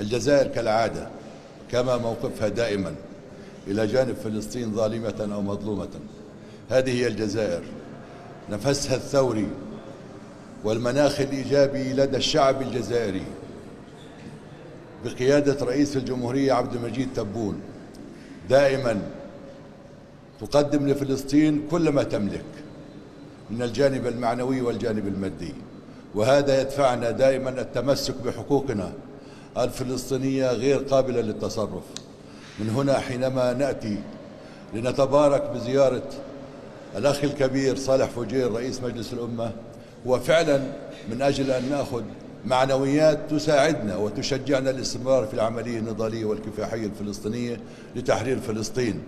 الجزائر كالعادة كما موقفها دائما إلى جانب فلسطين ظالمة أو مظلومة. هذه هي الجزائر. نفسها الثوري والمناخ الإيجابي لدى الشعب الجزائري. بقيادة رئيس الجمهورية عبد المجيد تبون دائما تقدم لفلسطين كل ما تملك من الجانب المعنوي والجانب المادي. وهذا يدفعنا دائما التمسك بحقوقنا الفلسطينية غير قابلة للتصرف. من هنا حينما نأتي لنتبارك بزيارة الأخ الكبير صالح فوجير رئيس مجلس الأمة هو فعلا من أجل أن نأخذ معنويات تساعدنا وتشجعنا الاستمرار في العملية النضالية والكفاحية الفلسطينية لتحرير فلسطين.